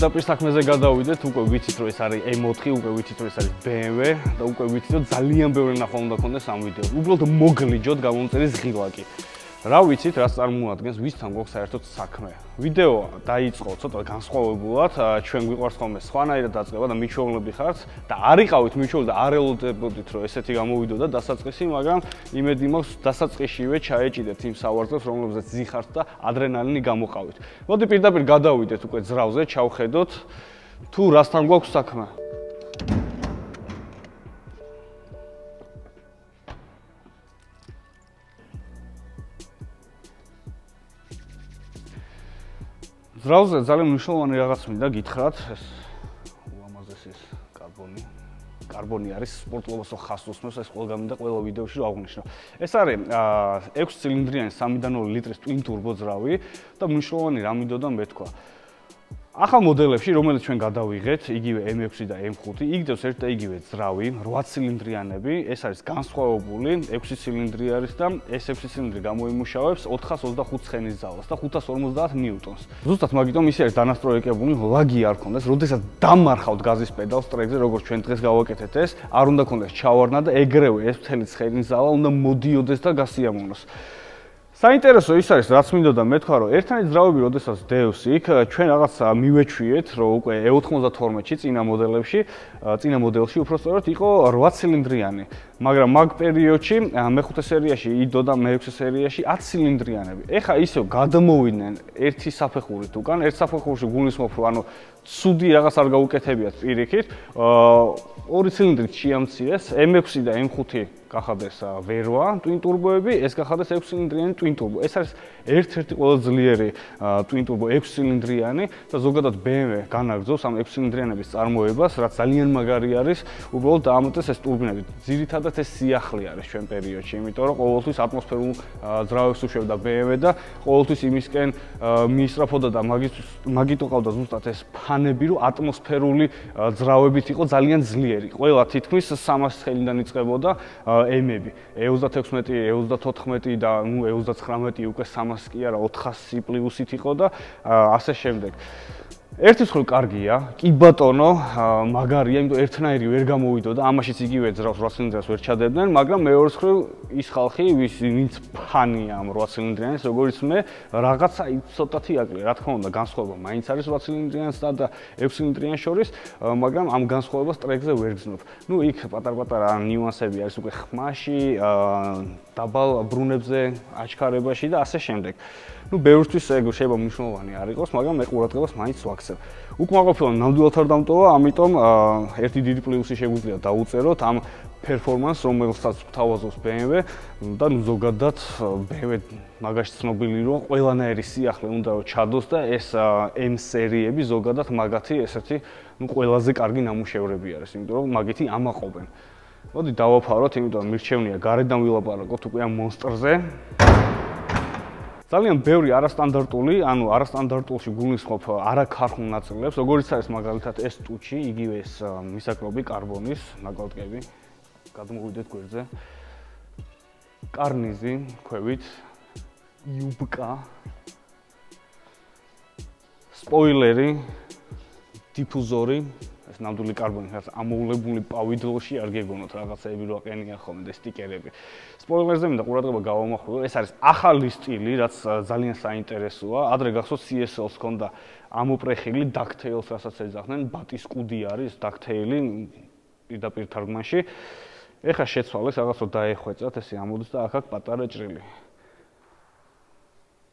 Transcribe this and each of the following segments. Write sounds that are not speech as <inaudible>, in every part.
პირდაპირ საქმეზე გადავიდეთ, უკვე ვიცით რომ ეს არის M4, უკვე ვიცით რომ ეს არის BMW და უკვე ვიცით რომ ძალიან ბევრი ნახვა უნდა კონდეს ამ ვიდეოს. უბრალოდ მოგლიჯოთ გამომწერის ღილაკი. რა ვიცით, რა წარმოადგენს, ვისთან გვაქვს საერთოდ საქმე. ვიდეო დაიწყო ცოტა განსხვავებულად, ჩვენ გვიყვარს ხოლმე სხვანაირად დაწყება და მიჩვეულები ხართ და არიყავით მიჩვეული და არ ელოდებოდით რომ ესეთი გამოვიდოდა დასაწყისი, მაგრამ იმედი მაქვს დასაწყისშივე ჩაეჭიდეთ იმ სავარძელს, რომლებზეც ზიხართ და ადრენალინი გამოყავით. მოდი პირდაპირ გადავიდეთ უკვე ძრავზე, ჩავხედოთ თუ რასთან გვაქვს საქმე. ძრავზე ძალიან მნიშვნელოვანი რაღაც მინდა გითხრათ, ეს უამაზესი კარბონი. კარბონი არის სპორტლოვასო ხას უსმენს, ეს ყველგან მინდა ყველა ვიდეოში რა აღნიშნო. ეს არის 6 ცილინდრიანი 3.2 ლიტრის twin turbo ძრავი და მნიშვნელოვანი რა მინდოდა მე თქვა. ახალ მოდელებში, რომელიც ჩვენ გადავიღეთ, იგივე M6 და M5, იგდევს ერთ და იგივე ძრავი, 8 ცილინდრიანები, ეს არის განსხვავებული, 6 ცილინდრი არის და ეს 6 ცილინდრი გამოიმუშავებს 425 ცხენის ძალას და 550 ნიუტონს. ზუსტად მაგიტომ ისე არის დანასტროიკებული, ლაგი არ ქონდეს, როდესაც დამარხავთ გაზის პედალს ტრეკზე, როგორც ჩვენ დღეს გავაკეთეთ ეს, არ უნდა ქონდეს ჩავარდნა და ეგრევე ეს მთელი ცხენის ძალა უნდა მოდიოდეს და გასიამოვნოს. საინტერესო ის არის, რაც მინდოდა მეთქვა, რომ ერთანაირ ძრავები, როდესაც დევს იქ, ჩვენ რაღაც მივეჩვიეთ, რომ უკვე E92-ში, წინა მოდელებში, წინა მოდელში უფრო სწორედ იყო 8 ცილინდრიანი. მაგრამ მაგ პერიოდში მეხუთე სერიაში იდო და მეექვსე სერიაში 10 ცილინდრიანები. ეხა ისევ გადმოვიდნენ ერთი საფეხურით უკან, ერთ საფეხურში გულისხმობ რომ ანუ ცუდი რაღაც არ გაუკეთებიათ პირიქით. ორი ცილინდრით შეამციეს M6 და M5 გახადეს ვერვა twin turbo-ები, ეს გახადეს 6 ცილინდრიანი twin turbo. ეს არის ერთ-ერთი ყველაზე ძლიერი twin turbo 6 ცილინდრიანი და ზოგადად BMW განაგზობს ამ 6 ცილინდრიანების წარმოებას, რაც ძალიან მაგარი არის. უბრალოდ დაამოწეს ეს ტურბინები. ძირითადად ეს სიახლე არის ჩვენ პერიოდში, იმიტომ რომ ყოველთვის ატმოსფერულ ძრავებს უშვებდა BMW და ყოველთვის იმისკენ მიისწრაფოდა და მაგით მაგით უყავდა ზუსტად ეს ფანები, რომ ატმოსფერული ძრავებით იყო ძალიან ძლიერი. ყველა თითქმის 300 ხელიდან იწყებოდა M-ები. E36, E34 და ნუ E39 უკვე 300 კი არა 400 პლუსით იყო და ასე შემდეგ. ერთი მხრივ კარგია, კი ბატონო, მაგარია, იმიტომ ერთნაირი ვერ გამოვიდო და ამაშიც იგივე ძრავს 8 ცილინდრს ვერ ჩადებდნენ, მაგრამ მეორე მხრივ ის ხალხი, ვის ვინც ფანია ამ 8 ცილინდრიანის, როგორც მე, რაღაცა ცოტათი აკლია, რა თქმა უნდა, განსხვავება მაინც არის 8 ცილინდრიანსა და 6 ცილინდრიან შორის, მაგრამ ამ განსხვავებას ტრეკზე ვერ გზნობ. ნუ იქ პატარ-პატარა ნიუანსები არის უკვე ხმაში, დაბალ ბრუნებზე, აჩქარებაში და ასე შემდეგ. ну ბევრთვის ეგ შეიძლება მნიშვნელოვანი არ იყოს, მაგრამ მე ყურადღებას მაინც ვაქცევ. უკმაყოფილო ნამდვილად არ დამტოვა, ამიტომ ერთი დიდი პლუსი შეგვიძლია დაუწეროთ ამ performance, რომელსაც თავაზობს BMW და ნუ ზოგადად BMW მაგაში ცნობილი რომ ყველანაირი სიახლე უნდა ჩადოს და ეს M სერიები ზოგადად მაგათი ესეთი ნუ ყველაზე კარგი ნამუშევრები არის, იმიტომ რომ მაგითი ამაყობენ. მოდი დავაფაროთ, იმიტომ რომ მირჩევნია გარედან ვილაპარაკოთ უკვე ამ მონსტრზე. ძალიან ბევრი არასტანდარტული, ანუ არასტანდარტულში გულისხმობ არაქარხულ ნაწილებს, როგორიც არის მაგალითად ეს ტუჩი, იგივე ეს მისაკრობი კარბონის ნაკალტკები. გადმოვიდეთ გვერდზე. კარნიზი, ქვევით, იუბკა. სპოილერი, დიფუზორი, ეს ნამდვილი კარბონი, რაც ამოულებული პავიდლოში არ გეგონოთ რაღაცეები რო აყენია ხოლმე და სტიკერები. სპოილერზე მინდა ყურადღება გავამახვილო, ეს არის ახალი სტილი, რაც ძალიან საინტერესოა. ადრე გახსოვს CSL-ს ჰქონდა ამოპრეხილი DuckTales, რასაც ეძახდნენ, ბატის კუდი არის DuckTale-ი პირდაპირ თარგმანში. ეხა შეცვალეს, რაღაცა დაეხვეწათ, ესე ამოდის და აქ აქ პატარა ჭრილი.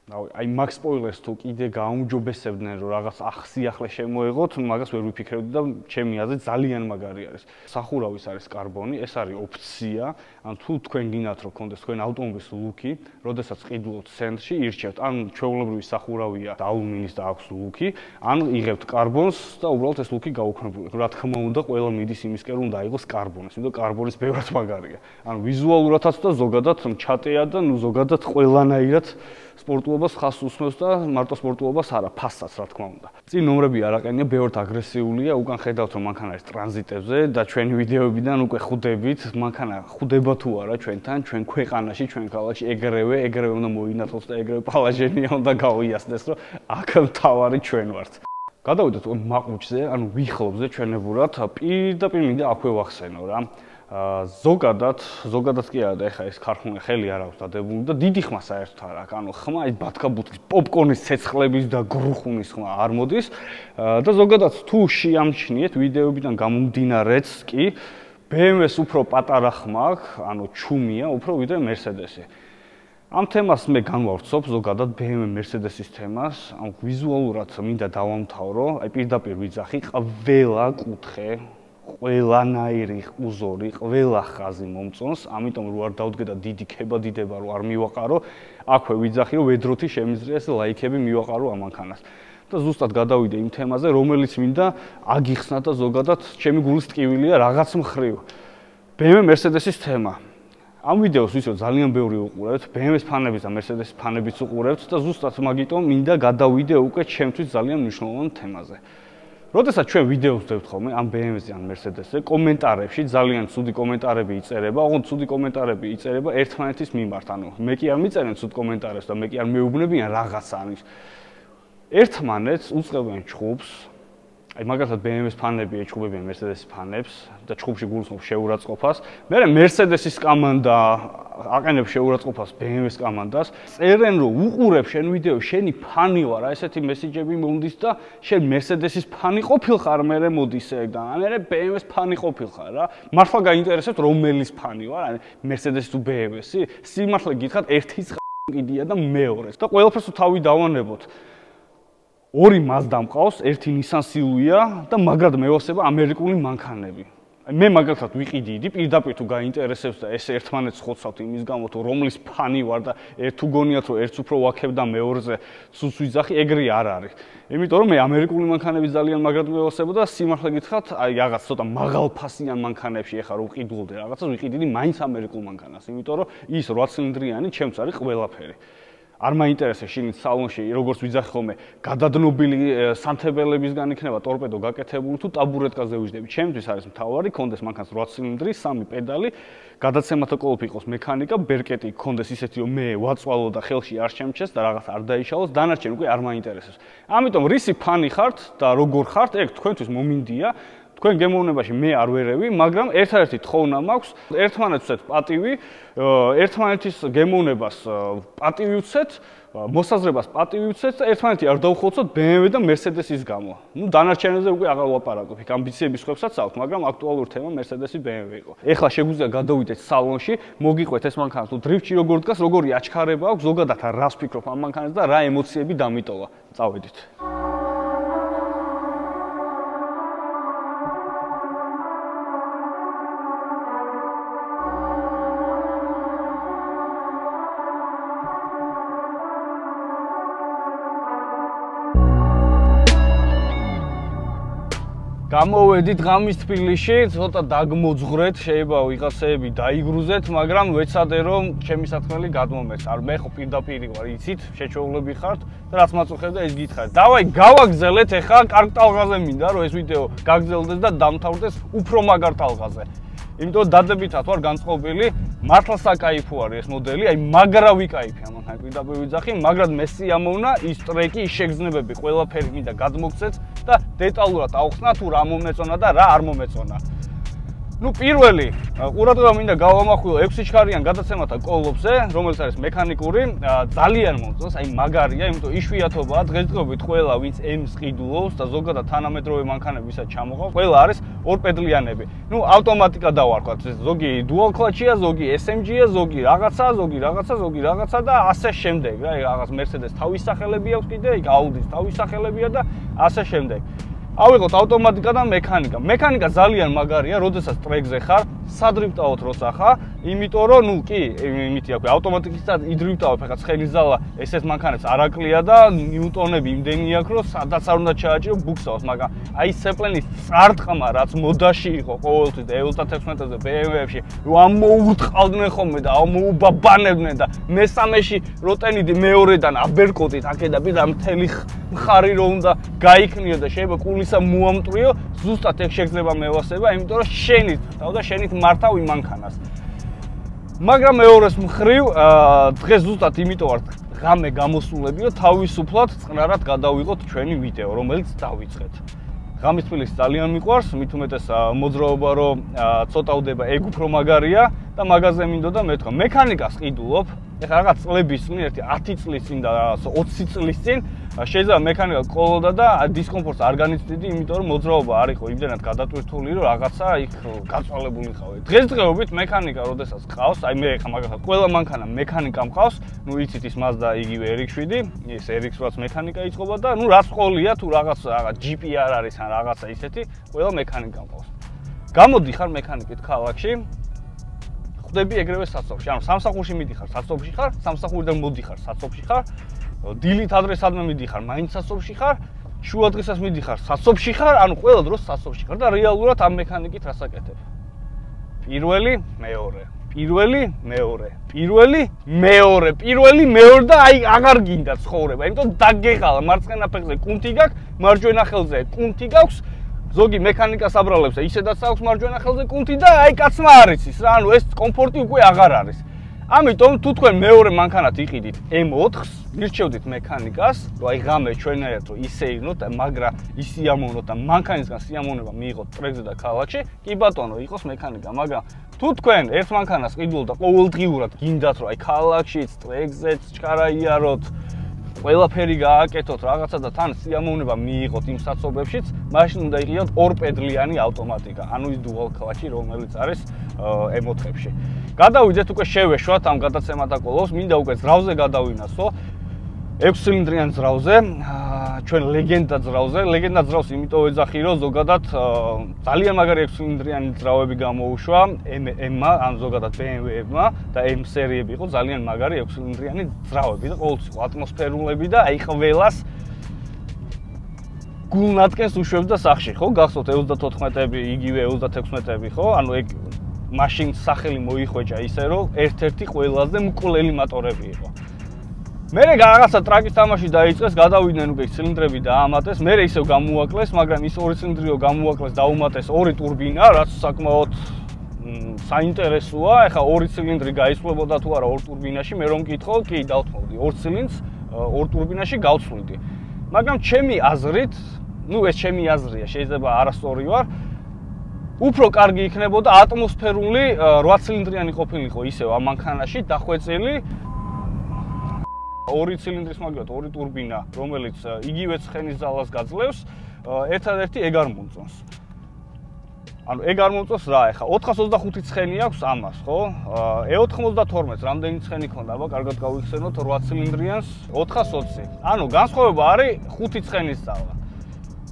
რავი, აი მაგ სპოილერს თუ კიდე გაუმჯობესებდნენ რომ რაღაც ახსიახლე შემოეღოთ, მაგას ვერ ვიფიქრებდი და ჩემი აზრით ძალიან მაგარი არის. სახურავის არის კარბონი, ეს არის ოფცია, ან თუ თქვენ გინათ რომ კონდეს თქვენ ავტომობილის ლუკი, როდესაც ყიდულობთ ცენტრში, ირჩევთ ან ჩვეულებრივი სახურავია და ალუმინის და აქვს ლუკი, ან იღებთ კარბონს და უბრალოდ ეს ლუკი გაუქმებული. რა თქმა უნდა, ყველა მიდის იმისკენ რომ უნდა აიღოს კარბონი, იმიტომ კარბონის ბევრად მაგარია. ან ვიზუალურადაც და ზოგადად ჩატეა და ნუ ზოგადად ყველანაირად სპორტულობას ხას უსმევს და მარტო სპორტულობას არა, ფასსაც რა თქმა უნდა. წინ ნომრები არაყენია, ბევრად აგრესიულია, უკან ხედავთ რომ მანქანა არის ტრანზიტებზე და ჩვენი ვიდეოებიდან უკვე ხვდებით, მანქანა ხვდება თუ არა ჩვენთან, ჩვენ ქვეყანაში, ჩვენ ქალაქში ეგრევე, ეგრევე უნდა მოინათოს და ეგრევე პალაჟენია უნდა გაუიასდეს, რომ აქ მთავარი ჩვენ ვართ. გადავიდეთ მაყუჩზე, ანუ ვიხლობზე ჩვენებურად, პირდაპირ მინდა აქვე ვახსენო რა. ზოგადად, ზოგადად კი არა, ეხა ეს ქარხნული ხელი არ აქვს დადებული და დიდი ხმა საერთოდ არ აქვს. ანუ ხმა ის ბათქაბუთის პოპკორნის ცეცხლების და გრუხუნის ხმა არ მოდის. და ზოგადად თუ შეამჩნიეთ ვიდეოებიდან გამომდინარეც კი BMW-ს უფრო პატარა ხმა აქვს, ანუ ჩუმია, უფრო ვიდრე Mercedes-ი. ამ თემას მე განვავრცობ ზოგადად BMW Mercedes-ის თემას, ანუ ვიზუალურად მინდა დავამთავრო, აი პირდაპირ ვიძახი ყველა კუთხე ყველანაირი უზორი, ყველა ხაზი მომწონს, ამიტომ რო არ დავდგე და დიდი ქება დიდება რო არ მივაყარო, აქვე ვიძახი რომ ვედროთი შემიძლია ეს ლაიქები მივაყარო ამანქანას. და ზუსტად გადავიდე იმ თემაზე, რომელიც მინდა აგიხსნა და ზოგადად ჩემი გულის ტკივილია რაღაც მხრივ. BMW Mercedes-ის თემა. ამ ვიდეოს ვისო ძალიან ბევრი უყურებთ, BMW-ს ფანებიც და Mercedes-ის ფანებიც უყურებთ და ზუსტად მაგიტომ მინდა გადავიდე უკვე ჩემთვის ძალიან მნიშვნელოვან თემაზე. როდესაც ჩვენ ვიდეოს ვდებთ ხოლმე ამ BMW-ზე ან Mercedes-ზე, კომენტარებში ძალიან ცუდი კომენტარები იწერება, ოღონდ ცუდი კომენტარები იწერება ერთმანეთის მიმართ, ანუ მე კი არ მიწერენ ცუდ კომენტარებს და მე კი არ მეუბნებიან რაღაცა, ანუ ერთმანეთს უწყებენ ჩხუბს, აი მაგალითად BMW-ს ფანები ეჩხუბებიან Mercedes-ის ფანებს და ჩხუბში გულისხმობ შეურაცხყოფას. მე Mercedes-ის კომანდა აყენებს შეურაცხყოფას BMW-ს კომანდას. წერენ რომ უყურებ შენ ვიდეო, შენი ფანი ვარ, აი ესეთი მესიჯები მომდის და შენ Mercedes-ის ფანი ყოფილხარ, მე მოდის ეგ და მე BMW-ს ფანი ყოფილხარ რა. მართლა გაინტერესებს რომელის ფანი ვარ, აი Mercedes-ის თუ BMW-ს? სიმართლე გითხრათ, ერთის კიდია და მეორეს. და ყველაფერს თავი დავანებოთ. ორი Mazda მყავს, ერთი Nissan Silvia და მაგრად მევასება ამერიკული მანქანები. მე მაგალითად ვიყიდი იდი პირდაპირ თუ გაინტერესებს და ეს ერთმანეთს ხოცავთ იმის გამო თუ რომლის ფანი ვარ და თუ გონიათ რომ ერთს უფრო ვაქებ და მეორეზე სულს ვიძახი, ეგრე არ არის. იმიტომ რომ მე ამერიკული მანქანები ძალიან მაგრად მევასება და სიმართლე გითხრათ, აი რაღაც ცოტა მაღალფასიან მანქანებში ეხა რო ვყიდულდე რაღაცას ვიყიდი მაინც ამერიკულ მანქანას, იმიტომ რომ ის 8 ცილინდრიანი ჩემს არის ყველაფერი. არ მაინტერესებს შინ სალონში როგორც ვიძახი ხოლმე გადადნობილი სანთებელებისგან იქნება ტორპედო გაკეთებული თუ ტაბურეტკაზე ვიждები ჩემთვის არის მთავარი კონდეს მანქანას 8 ცილინდრი 3 პედალი გადაცემათა კოლოფი იყოს მექანიკა ბერკეტი კონდეს ისეთი რომ მე ვაწვალო და ხელში არ შემჩეს და რაღაც არ დაიშალოს. დანარჩენ უკვე არ მაინტერესებს. ამიტომ რისი ფანი ხართ და როგორ ხართ ეგ თქვენთვის მომინდია თქვენ გემოვნებაში მე არ ვერევი, მაგრამ ერთადერთი თხოვნა მაქვს, ერთმანეთს უცეთ პატივი, ერთმანეთის გემოვნებას პატივი უცეთ, მოსაზრებას პატივი უცეთ და ერთმანეთი არ დაუხოცოთ BMW და Mercedes-ის გამო. ნუ დანარჩენებზე უკვე აღარ ვაპარაკობ, იქ ამბიციების ხვებსაც აქვს, მაგრამ აქტუალური თემა Mercedes-ი BMW იყო. ეხლა შეგვიძლია გადავიდეთ სალონში, მოგიყვეთ ეს მანქანა, თუ დრიფტში როგორ დგას, როგორი აჩქარება აქვს, ზოგადად რას ფიქრობ ამ მანქანაზე და რა ემოციები დამიტოვა. წავედით. გამოვედით ღამის თბილისში, ცოტა დაგმოძღრეთ, შეიძლება ვიღაცეები დაიგრუზეთ, მაგრამ ვეცადე რომ ჩემი საქმელი გადმომეს. არ მე ხო პირდაპირ ვარ, იცით, შეჩოულები ხართ და რაც მაწუხებდა ეს გითხარით. დავაი, გავაგზელეთ ახლა კარგ ტალღაზე მინდა რომ ეს ვიდეო გაგზელდეს და დამთავრდეს უფრო მაგარ ტალღაზე. იმიტომ დადებითად ვარ განწყობილი, მართლა საკაიფო არის ეს მოდელი, აი მაგრა ვიკაიფი ამ ხან პირდაპირ ვიძახი, მაგრად მესი ამოვნა ის ტრეკი, ის შეგრძნებები, ყველაფერი მინდა გადმოგცეთ და დეტალურად აუხსნა თუ რა მომეწონა და რა არ მომეწონა. ну პირველი ყურადღება მინდა გავამახვილო 6 ჩქარიან გადაცემათა კოლოფზე რომელიც არის მექანიკური ძალიან მომწონს აი მაგარია იმიტომ იშვიათობაა დღესდღეობით ყველა ვინც M-ს ყიდულობს და ზოგადად თანამედროვე მანქანები ვისაც ჩამოყავ ყველა არის ორპედლიანები ну ავტომატიკა დავარქვათ ზოგი dual clutch-ია ზოგი SMG-ია ზოგი რაღაცა ზოგი რაღაცა ზოგი რაღაცა და ასე შემდეგ რა რაღაც Mercedes თავის სახელები აქვს კიდე იქ Audi-ს თავის სახელებია და ასე შემდეგ ავიღოთ ავტომატიკა და მექანიკა. მექანიკა ძალიან მაგარია, როდესაც ტრეკზე ხარ, სადრიფტაოთ როცა ხა, იმიტომ რომ ნუ კი, იმითი აქვს ავტომატიკისად იდრიფტავებ, ხა ცხელი ზალა ესეთ მანქანებს არაკლია და ნიუტონები იმდენი აქვს, რომ სადაც არ უნდა ჩააჭირო ბუქსავს, მაგრამ აი სეპლენის წარტყმა, რაც მოდაში იყო ყოველთვის და ეულტა 16-ზე BMW-ში, რომ ამოურტყავდნენ ხოლმე და ამოუბაბანებდნენ და მესამეში როტენიდი მეორედან აბერკოტით აკედა პირ ამ მთელი მხარი რომ უნდა გაიქნიო და შეიძლება კულისა მოამტრიო, ზუსტად ეგ შეგძლება მევასება, იმიტომ რომ შენით და შენით მართავ იმანქანას. მაგრამ მეორეს მხრივ, დღეს ზუსტად იმიტომ ვარ ღამე გამოსულებიო, თავისუფლად წყნარად გადავიღოთ ჩვენი ვიდეო, რომელიც დავიწყეთ. ღამის თბილისი ძალიან მიყვარს, მით უმეტეს მოძრაობა რომ ცოტავდება, ეგ უფრო მაგარია და მაგაზე მინდოდა მეთქვა. მექანიკას ყიდულობ, ეხლა რაღაც წლების წინ, ერთი 10 წლის წინ და 20 წლის წინ შეიძლება მექანიკა ყოლოდა და დისკომფორტს არ განიცდიდი, იმიტომ რომ მოძრაობა არ იყო იმდენად გადატვირთული, რომ რაღაცა იქ გაწვალებული ხავე. დღესდღეობით მექანიკა, როდესაც ყავს, აი მე ხა მაგალითად ყველა მანქანა მექანიკა მყავს, ნუ იცით ის Mazda იგივე RX-7, ის RX-8 მექანიკა იწყობა და ნუ რაც ყოლია თუ რაღაც რაღაც GPR არის ან რაღაცა ისეთი, ყველა მექანიკა მყავს. გამოდი ხარ მექანიკით ქალაქში, ხვდები ეგრევე საცობში. ანუ სამსახურში მიდიხარ, საცობში ხარ, სამსახურიდან მოდიხარ, საცობში ხარ. დილით ადრე სადმე მიდიხარ, მაინც საცობში ხარ, შუა დღესაც მიდიხარ, საცობში ხარ, ანუ ყველა დროს საცობში ხარ და რეალურად ამ მექანიკით რასაკეთებ? პირველი, მეორე. პირველი, მეორე. პირველი, მეორე. პირველი, მეორე და აი აღარ გინდა ცხოვრება, იმიტომ დაგეღალა მარცხენა ფეხზე კუნთი გაქვს, მარჯვენა ხელზე კუნთი გაქვს. ზოგი მექანიკას აბრალებს და ისედაც აქვს მარჯვენა ხელზე კუნთი და აი კაცმა არ იცის რა, ანუ ეს კომფორტი უკვე აღარ არის. ამიტომ თუ თქვენ მეორე მანქანად იყიდით M4-ს, მირჩევდით მექანიკას, რომ აი ღამე ჩვენაერთ რომ ისე იგნოთ, მაგრა ისიამოვნოთ და მანქანისგან სიამოვნება მიიღოთ ტრეკზე და ქალაქში, კი ბატონო, იყოს მექანიკა, მაგრამ თუ თქვენ ერთ მანქანას ყიდულობთ და ყოველდღიურად გინდათ რომ აი ქალაქში ტრეკზეც ჩქარა იაროთ, ყველაფერი გააკეთოთ რაღაცა და თან სიამოვნება მიიღოთ იმ საცობებშიც, მაშინ უნდა იყიოთ ორპედლიანი ავტომატიკა, ანუ ის dual clutch, რომელიც არის M4-ებში. გადავიდეთ უკვე შევეშვათ ამ გადაცემათა კოლოს, მინდა უკვე ძრავზე გადავინასო. 6 ცილინდრიან ძრავზე, ჩვენ ლეგენდა ძრავზე, ლეგენდა ძრავს იმიტომ ეძახი რომ ზოგადად ძალიან მაგარი 6 ცილინდრიანი ძრავები გამოუშვა M-მა, ან ზოგადად BMW-მა და M სერიები იყო ძალიან მაგარი 6 ცილინდრიანი ძრავები და ყოველთვის ატმოსფერულები და აი ყველას გულნატკენს უშვებდა სახში, ხო? გახსოვთ 34-ები, იგივე 36-ები, ხო? ანუ ეგ მაშინ სახელი მოიხვეჭა ისე რომ ერთ-ერთი ყველაზე მკვლელი მოტორები იყო. მე რაღაცა ტრაკის თამაში დაიწყეს, გადავიდნენ უკვე ცილინდრები და ამატეს, მე ისევ გამოაკლეს, მაგრამ ის ორი ცილინდრიო გამოაკლეს და უმატეს ორი ტურბინა, რაც საკმაოდ საინტერესოა. ეხა ორი ცილინდრი გაისვლებოდა თუ არა ორ ტურბინაში, მე რომ მკითხო, კი დავთმობდი ორ ცილინდრს ორ ტურბინაში გავცვლიდი. მაგრამ ჩემი აზრით, ну ეს ჩემი აზრია, შეიძლება არასწორი ვარ. უფრო კარგი იქნებოდა ატმოსფერული 8 ცილინდრიანი ყოფილიყო ისევ ამ მანქანაში დახვეწილი ორი ცილინდრის მაგათ ორი ტურბინა რომელიც იგივე ცხენის ძალას გაძლევს ერთადერთი ეგ არ მომწონს. ანუ ეგ არ მომწონს რა ეხა? 425 ცხენი აქვს ამას ხო? E92 რამდენი ცხენი ქონდა აბა? კარგად გავიხსენოთ 8 ცილინდრიანს 420 ანუ განსხვავება არის 5 ცხენის ძალა.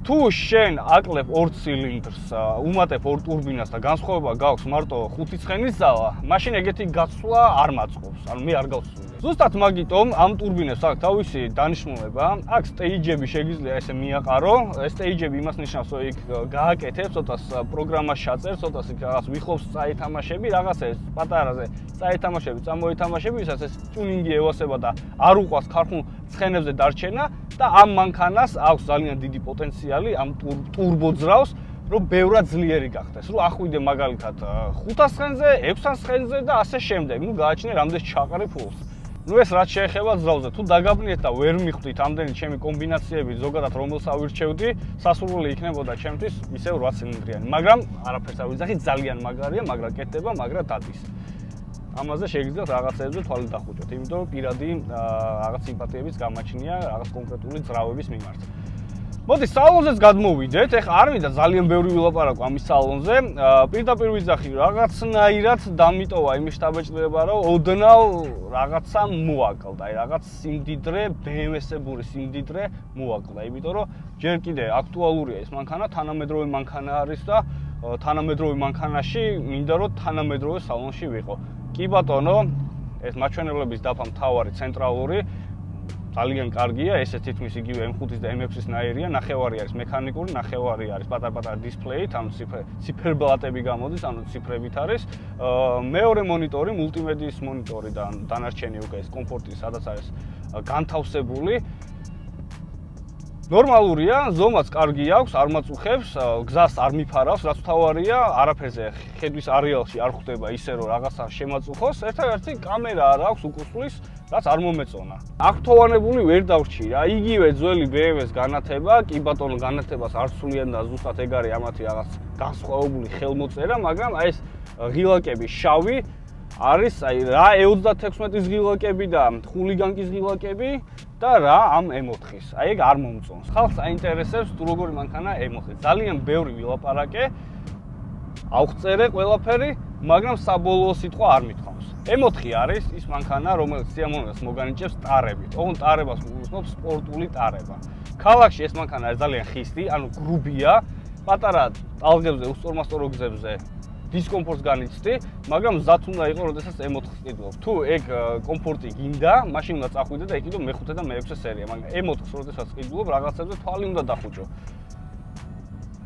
თუ შენ აკლებ ორ ცილინდრს, უმატებ ორ ტურბინას და განსხვავება გაქვს მარტო 5 ცხენის ძალა, მაშინ ეგეთი გაცვლა არ მაწყობს. ანუ მე არ გავცვლი. ზუსტად მაგიტომ ამ ტურბინებს აქვს თავისი დანიშნულება. აქ სტეიჯები შეიძლება ესე მიაყარო. სტეიჯები იმას ნიშნავს, რომ იქ გააკეთებს, ცოტას პროგრამას შაწერ, ცოტას იქ რაღაც ვიხობს წაითამაშები, რაღაცა ეს პატარაზე წაითამაშები, წამოითამაშები, ვისაც ეს ტუნინგი ევასება და არ უყვას ქარხულ ცხენებზე დარჩენა და ამ მანქანას აქვს ძალიან დიდი პოტენციალი ამ ტურბოძრავს რომ ბევრად ძლიერი გახდეს, რომ ახვიდე მაგალითად 500 ცხენზე, 600 ცხენზე და ასე შემდეგ. ნუ გააჩინე რამდენს ჩაყარე ფულს. ნუ ეს რაც შეეხება ძრავზე, თუ დაგაბნიეთ და ვერ მიხვდით ამდენი ჩემი კომბინაციები ზოგადად რომელს ავირჩევდი, სასურველი იქნებოდა ჩემთვის ისევ 8 ცილინდრიანი. მაგრამ არაფერს ავიძახი, ძალიან მაგარია, მაგრამ კეთდება, მაგრამ დადის. ამაზე შეგიძლიათ რაღაცეებზე თვალი დახუჭოთ, იმიტომ რომ პირადი რაღაც სიმპათიების გამაჩნია რაღაც კონკრეტული ძრავების მიმართ. მოდი სალონზეც გადმოვიდეთ. ეხლა არ მინდა ძალიან ბევრი ვილაპარაკო ამის სალონზე. პირდაპირ ვიზახი რაღაცნაირად დამიტოვა იმის შტაბეჭდება, რომ ოდნავ რაღაცა მოაკლდა, აი რაღაც სიმდიდრე, BMW-სებური სიმდიდრე მოაკლდა, იმიტომ რომ ჯერ კიდე აქტუალურია ეს მანქანა, თანამედროვე მანქანა არის და თანამედროვე მანქანაში მინდა რომ თანამედროვე სალონში ვიყო. კი ბატონო, ეს მაჩვენებლების დაფა მთავარი ცენტრალური ძალიან კარგია, ესე თითქმის იგივე M5-ის და M6-ის ნაირია, ნახევარი არის მექანიკური, ნახევარი არის პატარ-პატარ დისპლეით, ანუ ციფერბლატები გამოდის, ანუ ციფრებით არის. მეორე მონიტორი, მულტიმედიის მონიტორი და დანარჩენი უკვე ეს კომფორტი, სადაც არის განთავსებული. ნორმალურია, ზომაც კარგი აქვს, არ მაწუხებს, გზას არ მიფარავს, რაც თავარია, არაფერზე ხედვის არეალში არ ხვდება ისე რომ რაღაცა შემაწუხოს. ერთადერთი კამერა არ აქვს უკუსლის, რაც არ მომეწონა. აქტოვანებული ვერ დავრჩი რა, იგივე ძველი BMW-ს განათება, კი ბატონო განათებას არ სულიან და ზუსტად ეგ არის ამათი რაღაც განსხვავებული ხელმოწერა, მაგრამ აი ეს ღილაკები შავი არის აი რა E36-ის ღილაკები და ხულიგანკის ღილაკები და რა ამ M4-ის. აი ეგ არ მომწონს. ხალხს აინტერესებს თუ როგორი მანქანა M4. ძალიან ბევრი ვილაპარაკე. აუხწერე ყველაფერი, მაგრამ საბოლოო სიტყვა არ მithავს. M4 არის ის მანქანა, რომელიც სიამოვნებას მოგანიჭებს ტარებით. ოღონდ ტარებას უგრძნობს სპორტული ტარება. ქალაქში ეს მანქანა ძალიან ხისტი, ანუ გრუბია, პატარა ტალღებზე, უსწორმასწორო გზებზე დისკომფორტს განიცდი, მაგრამ მზად უნდა იყოს, როდესაც M4-ს ყიდულობ. თუ ეგ კომფორტი გინდა, მაშინ უნდა წახვიდე და იყიდო მე-5 და მე-6 სერია, მაგრამ M4-ს როდესაც ყიდულობ, რაღაცებზე თვალი უნდა დახუჭო.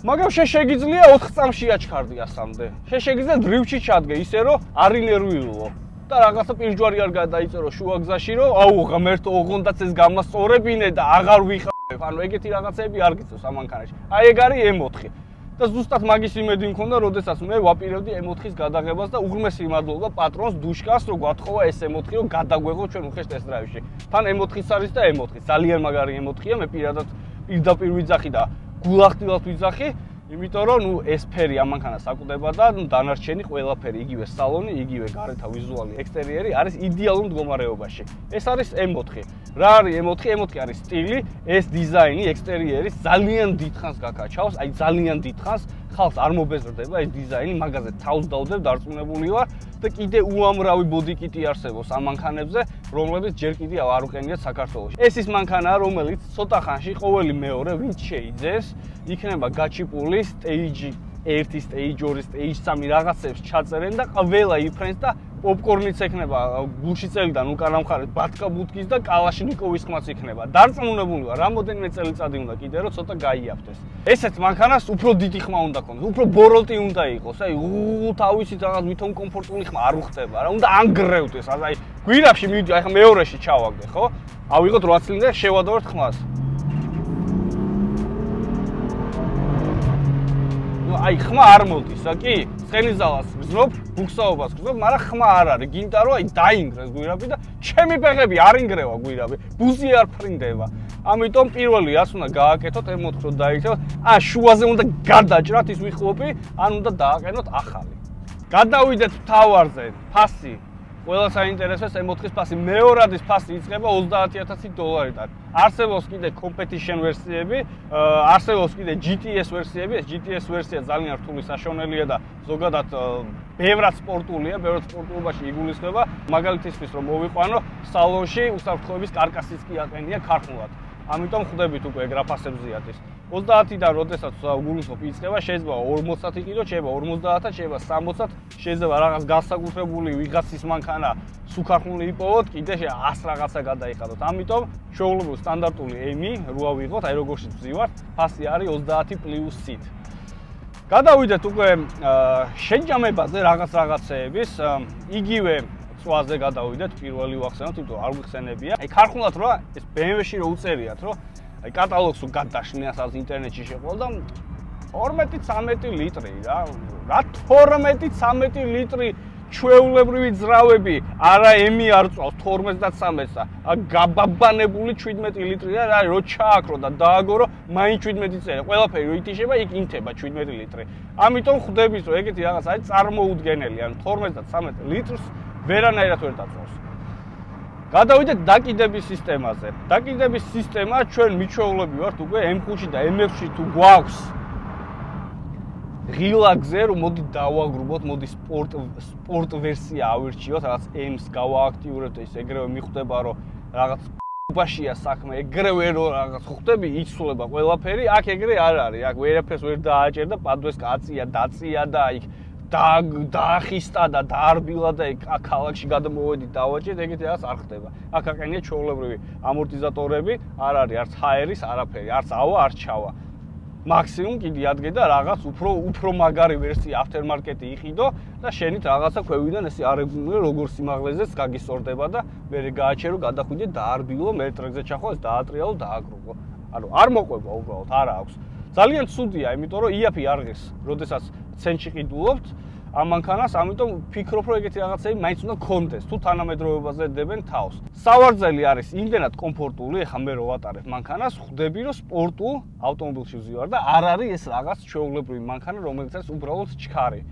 მაგრამ შე შეგიძლია 4 წამში აჩქარდი ასამდე. შე შეგიძლია დრივჩი ჩადგე, ისე რომ არ ინერვიულო. და რაღაცა პირჯვარი არ გადაიწერო შუაგზაში, რომ აუ ღმერთო, ოღონდაც ეს გამასწორებინე და აღარ ვიხავებ. ანუ ეგეთი რაღაცები არ გიწევს ამანქანაში. აი ეგ არის M4. და ზუსტად მაგის იმედი მქონდა, როდესაც მე ვაპირებდი M4-ის გადაღებას და უღრმესი მადლობა პატრონს დუშკას, რომ გვათხოვა ეს M4, რომ გადაგვეღო ჩვენ უხეშ ტესტ-დრაივში. თან M4-ის არის და M4-ის. ძალიან მაგარი M4-ია, მე პირადად პირდაპირ ვიძახი და გულახდილად ვიძახი. იმიტომ რომ ნუ ეს ფერი ამანქანა საკვდება და ნუ დანარჩენი ყველაფერი, იგივე სალონი, იგივე გარეთა ვიზუალი, ექსტერიერი არის იდეალურ მდგომარეობაში. ეს არის M4. რა არის M4? M4 არის სტილი, ეს დიზაინი, ექსტერიერი ძალიან დიდხანს გაკაჩავს, აი ძალიან დიდხანს ხალხს არ მობეზრდება ეს დიზაინი, მაგაზე თავს დავდებ, დარწმუნებული ვარ და კიდე უამრავი ბოდიკიტი არსებობს ამ მანქანებზე, რომლებიც ჯერ კიდე არ უყენიათ საქართველოში. ეს ის მანქანაა, რომელიც ცოტა ხანში ყოველი მეორე ვინც შეიძლება იქნება გაჩიპული stage 1, stage 2, stage 3 რაღაცებს ჩაწერენ და ყველა იფრენს და პოპკორნიც ექნება გულში წელიდან უკანა მხარეს ბატკა ბუტკის და კალაშნიკოვის ხმაც იქნება. დარწმუნებული ვარ, რამოდენიმე წელიწადი უნდა კიდე რომ ცოტა გაიაფთეს. ესეც მანქანას უფრო დიდი ხმა უნდა ქონდეს, უფრო ბოროტი უნდა იყოს. აი, უ თავისით რაღაც ვითომ კომფორტული ხმა არ უხდება რა. უნდა ანგრევდეს, აი, გვირაბში მივიდი, აი ხა მეორეში ჩავაგდე, ხო? ავიღოთ 8 წლინდა შევადავართ ხმას. აი ხმა არ მოდის, აკი? ცხენიზალას გზნობ, ბუქსაობას გზნობ, მაგრამ ხმა არ არის. გინდა რომ აი დაინგრეს გვირაბი და ჩემი ფეხები არ ინგრევა გვირაბი. ბუზი არ ფრინდება. ამიტომ პირველი რაც უნდა გააკეთოთ, ემოთხრო დაიქცევთ. ა შუაზე უნდა გადაჭრათ ის ვიხლოპი, ან უნდა დააყენოთ ახალი. გადავიდეთ თავარზე, ფასი ყველა საინტერესოს M4-ის ფასი, მეორადის ფასი იწყება 30000 დოლარიდან. არსებობს კიდე competition ვერსიები, არსებობს კიდე GTS ვერსიები, ეს GTS ვერსია ძალიან რთული საშონელია და ზოგადად ბევრად სპორტულია, ბევრად სპორტულობაში იგულისხმება. მაგალითისთვის რომ მოვიყვანო სალონში უსაფრთხოების კარკასიც კი აყენია ქარხნულად. ამიტომ ხვდებით უკვე გრაფასებს ზიადის. 30-დან როდესაც გულისხმობ იწყება, შეიძლება 40 იყიდო, შეიძლება 50-ად, შეიძლება 60-ად, შეიძლება რაღაც გასაკუთრებული ვიღაცის მანქანა სუქარხული იპოვოთ, კიდე 100 რაღაცა გადაიხადოთ. ამიტომ შეუძლებელი სტანდარტული M-ი რო ავიღოთ, აი როგორშიც ვზივართ, ფასი არის 30 C-ით. გადავიდეთ უკვე შეჯამებაზე რაღაც რაღაცეების, იგივე წვაზე გადავიდეთ, პირველი ვახსენოთ, იმიტომ არ ვიხსენებია. აი ქარხნულად რა ეს BMW-ში რო უწერიათ, რომ აი კატალოგს უგადაშნიას ალ ინტერნეტში შეყოლ და 12-13 ლიტრი რა. რა 12-13 ლიტრი ჩვეულებრივი ძრავები, არა ემი არ წავს 12-13-ს და გაბაბანებული 17 ლიტრია რა რო ჩააკრო და დააგორო მაინც 17 წერა. ყველაფერი რო ითიშება, იქ ინთება 17 ლიტრი. ამიტომ ხვდებით რომ ეგეთი რაღაც არის წარმოუდგენელი, ან 12-13 litrს ვერანაირად ვერ დაწოვს. გადავიდეთ დაკიდების სისტემაზე. დაკიდების სისტემა ჩვენ მიჩვეულები ვართ უკვე M5-ში და M6-ში თუ გვაქვს ღილაგზე რომ მოდი დავაგრუბოთ, მოდი სპორტ სპორტ ვერსია ავირჩიოთ, რაღაც M-ს გავააქტიურებთ, ის ეგრევე მიხვდება რომ რაღაც ბაშია საქმე, ეგრევე რომ რაღაც ხვდები, იცვლება ყველაფერი, აქ ეგრე არ არის, აქ ვერაფერს ვერ დააჭერ და პადვეს კაცია, დაცია და იქ დაახისტა და დაარბილა და ქალაქში გადმოვედი დავაჭეთ ეგეთი რაღაც არ ხდება. აქ აყენია ჩაოლებრივი ამორტიზატორები, არ არის არც ჰაერის, არაფერი, არც ავა, არც ჩავა. მაქსიმუმ კიდე ადგე და რაღაც უფრო უფრო მაგარი ვერსია aftermarket-ი იყიდო და შენით რაღაცა ქვევიდან ესე არეგულირე როგორ სიმაღლეზეც გაგისორდება და მე გააჩერო გადახვიდე დაარბილო მე ტრეკზე ჩახო ეს დაატრიალო დააგრუგო. ანუ არ მოყვება უბრალოდ არა აქვს. ძალიან ცუდია, იმიტომ რომ იაფი არღეს, როდესაც ცენტში ყიდულობთ ამ მანქანას, ამიტომ ფიქრობ, რომ ეგეთი რაღაცები მაინც უნდა კონდეს, თუ თანამედროვეობაზე დებენ თავს. სავარძელი არის იმდენად კომფორტული, ეხა მე რო ვატარებ მანქანას, ხვდები, რომ სპორტულ ავტომობილში ვზივარ და არ არის ეს რაღაც ჩვეულებრივი მანქანა, რომელიც არის უბრალოდ ჩქარი.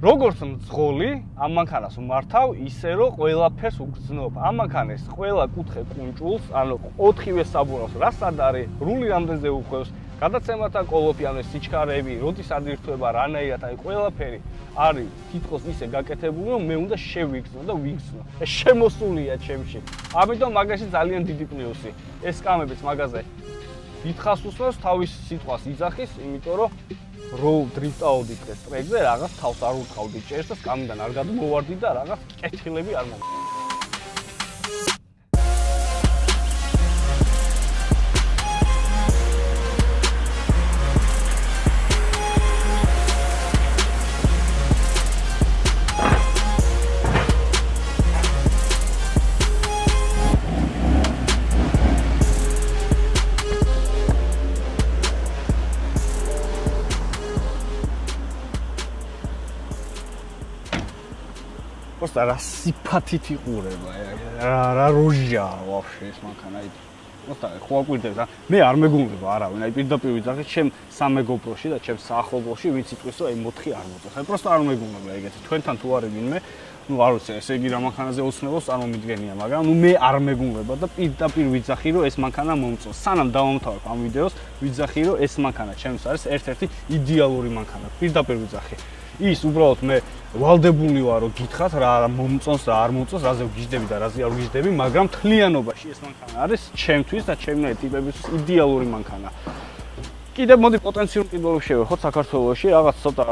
როგორც მძღოლი ამ მანქანას მართავ ისე რომ ყველაფერს უგრძნობ ამ მანქანას ყველა კუთხე კუნჭულს ანუ ოთხივე საბურავს რასაც არის რული რამდენზე უხვევს გადაცემათა კოლოფი ანუ სიჩქარეები როდის ადირთვება რანაირად აი ყველაფერი არის თითქოს ისე გაკეთებული რომ მე უნდა შევიგზნო და ვიგზნო. ეს შემოსულია ჩემში. ამიტომ მაგაში ძალიან დიდი პლუსი. ეს კამებიც მაგაზე დიდხას უსვას თავის სიტყვას იძახის იმიტომ რომ რო დრიფტაოდი ეს ტრეკზე რაღაც თავს არ უთხავდი ჭერს და სკამიდან არ გადმოვარდი და რაღაც კეთილები არ მომწონს და რა სიფათით იყურება რა რა როჟია ვაფშე ეს მანქანა ის ოსტა ხო აკვირდებს და მე არ მეგონება არავინ აი პირდაპირ ვიძახე ჩემ სამეგობროში და ჩემ საახლობლოში ვინც იტყვის რომ აი მოთხი არ მოწოს აი პროსტო არ მეგონება ეგეთი თქვენთან თუ არის ვინმე ну არ ვიცი, ესე იგი რა მანქანაზე ოცნებობს, არ მომიდგენია, მაგრამ ნუ მე არ მეგუნგება და პირდაპირ ვიძახი, რომ ეს მანქანა მომწონს. სანამ დავამთავრებ ამ ვიდეოს, ვიძახი, რომ ეს მანქანა ჩემს არის ერთ-ერთი იდეალური მანქანა. პირდაპირ ვიძახი. ის უბრალოდ მე ვალდებული ვარ რომ გითხრათ რა მომწონს რა არ მომწონს რაზე ვგიჟდები და რაზე არ ვგიჟდები მაგრამ თლიანობაში ეს მანქანა არის ჩემთვის და ჩემი ტიპების იდეალური მანქანა. კიდე მოდი პოტენციურ მყიდველებს შევეხოთ საქართველოში რაღაც ცოტა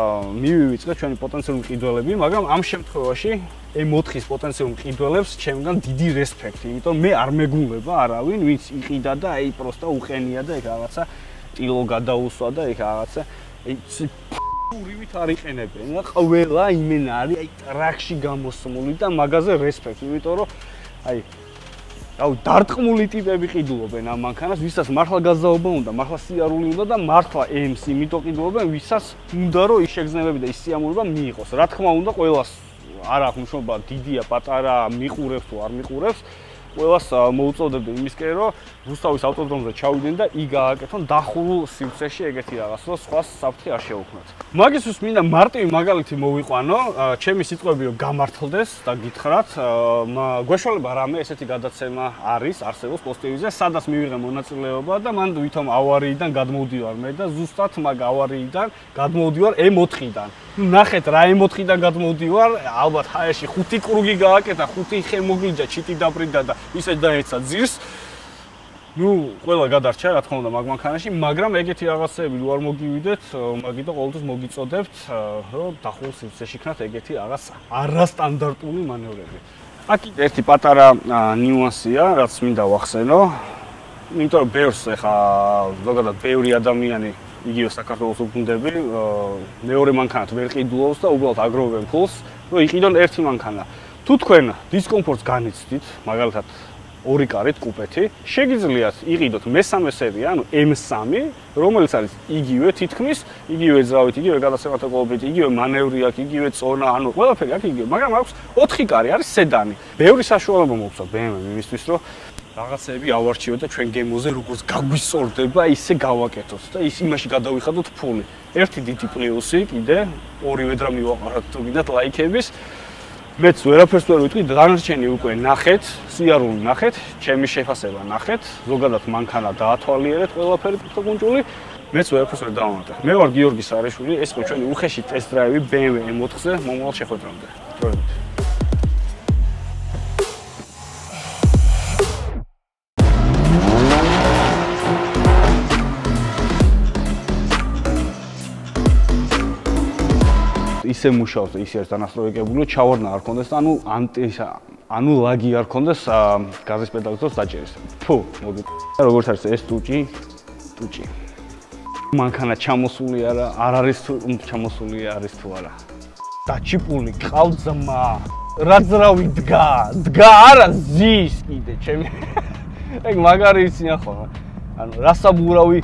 მივივიწყე ჩვენი პოტენციურ მყიდველები მაგრამ ამ შემთხვევაში M4-ის პოტენციურ მყიდველებს ჩემგან დიდი რესპექტი იმიტომ მე არ მეგულება არავინ ვინც იყიდა და აი პროსტა უყენია და ეგ რაღაცა ტილო გადაუსვა და ეგ რაღაცა. აი ურივით არ იყენებენ და ყველა იმენა არის აი ტრაქში გამოსმული და მაგაზე რესპექტი იმიტომ რომ აი აუ დარტყმული ტიპები ყიდულობენ ამ მანქანას ვისაც მართლა გაზაობა უნდა მართლა სიარული უნდა და მართლა ემს იმიტომ ყიდულობენ ვისაც უნდა რომ ის შეგზნებები და ის სიამოვნება მიიღოს. რა თქმა უნდა ყველას არ აქვს მნიშვნელობა დიდია პატარა მიყურებს თუ არ მიყურებს ყველას მოუწოდებდი იმისკენ რომ რუსთავის ავტოდრომზე ჩავიდნენ და ი გააკეთონ დახურულ სივრცეში ეგეთი რაღაც რომ სხვა საფრთხე არ შეუქმნათ. მაგისთვის მინდა მარტივი მაგალითი მოვიყვანო, ჩემი სიტყვები რომ გამართლდეს და გითხრათ, გვეშველება რამე ესეთი გადაცემა არის არსებობს პოსტივიზე, სადაც მივიღე მონაწილეობა და მან ვითომ ავარიიდან გადმოვდივარ მე და ზუსტად მაგ ავარიიდან გადმოვდივარ M4-დან. ნახეთ რა M4-დან გადმოვდივარ, ალბათ ჰაერში ხუთი კრუგი გააკეთა, ხუთი ხე მოგიჯა, ჩიტი დაბრინდა და ისე დაეცა ძირს. ну, ყველა გადარჩა, რა თქმა უნდა, მაგ მანქანაში, მაგრამ ეგეთი რაღაცები რო არ მოგივიდეთ, მაგიტო ყოველთვის მოგიწოდებთ, რომ დახულ სივრცეში იქნათ ეგეთი რაღაც არასტანდარტული მანევრები. აკი ერთი პატარა ნიუანსია, რაც მინდა ვახსენო. იმიტომ რომ ბევრს ეხა ზოგადად ბევრი ადამიანი იგივე საქართველოს უგუნდები მეორე მანქანად ვერ ყიდულობს და უბრალოდ აგროვებენ ფულს, რომ იყიდონ ერთი მანქანა. თუ თქვენ დისკომფორტს განიცდით, მაგალითად ორი კარით კუპეთი, შეგიძლიათ იყიდოთ მესამე სერია, ანუ M3, რომელიც არის იგივე თითქმის, იგივე ძრავით, იგივე გადასაღათა კოლობით, იგივე მანევრი აქვს, იგივე წონა, ანუ ყველაფერი აქვს იგივე, მაგრამ აქვს 4 კარი, არის სედანი. ბევრი საშუალება მოგვცა BMW იმისთვის, რომ რაღაცები ავარჩიოთ და ჩვენ გემოზე როგორც გაგვისწორდება, ისე გავაკეთოთ და ის იმაში გადავიხადოთ ფული. ერთი დიდი პლუსი კიდე, ორივე დრა მივაყაროთ თუ გინდათ ლაიქების. მეც ვერაფერს ვერ ვიტყვი, დანარჩენი უკვე ნახეთ, სიარული ნახეთ, ჩემი შეფასება ნახეთ, ზოგადად მანქანა დაათვალიერეთ ყველაფერი ფოტოგუნჯული. მეც ვერაფერს ვერ დავამატე. მე ვარ გიორგი სარეშვილი, ეს იყო ჩვენი უხეში ტესტ-დრაივი BMW M4-ზე მომავალ შეხვედრამდე. დროებით. ისე მუშაობს და ისე არის დანასწროებული, ჩავარნა არ კონდეს, ანუ ანტი ანუ ლაგი არ კონდეს გაზის პედალებს დაჭერის. ფუ, მოდი. როგორც არის ეს ტუჭი? ტუჭი. მანქანა ჩამოსული არა, არ არის ჩამოსული არის თუ არა. დაჩიპული ყავძმა. რა ძრავი დგა? დგა არა ზის კიდე ჩემი. <laughs> ეგ მაგარი ისია ხო? ანუ რასაბურავი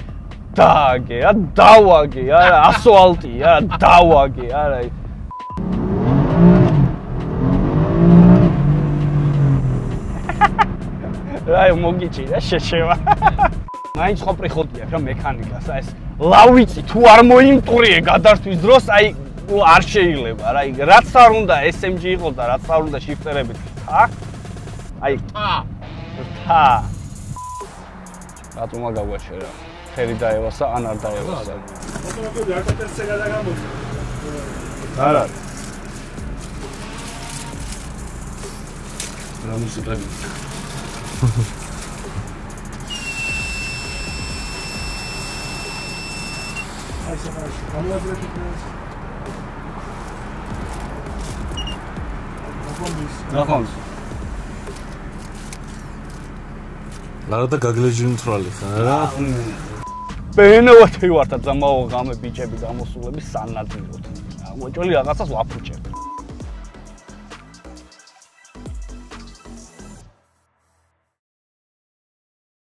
დააგე, ა დავაგე, არა ასოალტი, არა დავაგე, არა აი მოგიჭი და შეშევა. მაინც ხო პრიხოდია რა მექანიკას, აი ეს ლავიცი თუ არ მოიმტურიე გადართვის დროს, აი არ შეიძლება რა, რაც არ უნდა SMG იყოს და რაც არ უნდა შიფტერებით. ა? აი, ა. ა. რატომ აგაგვაჩე რა? ფერი დაევასა ან არ დაევასა. ფოტოგრაფები არ კეთესება და გამოდი. არა. რა მუსიკები. აი საერთოდ გამოდრეთ ეს. ნახონდის. ნახონდის. ლარა და გაგლეჯინი თრალი ხარ რა? ბენოთი ვართ ძამაო გამე ბიჭები გამოსულები სანადიროთ. მოჭოლი რაღაცას ვაფუჭებ.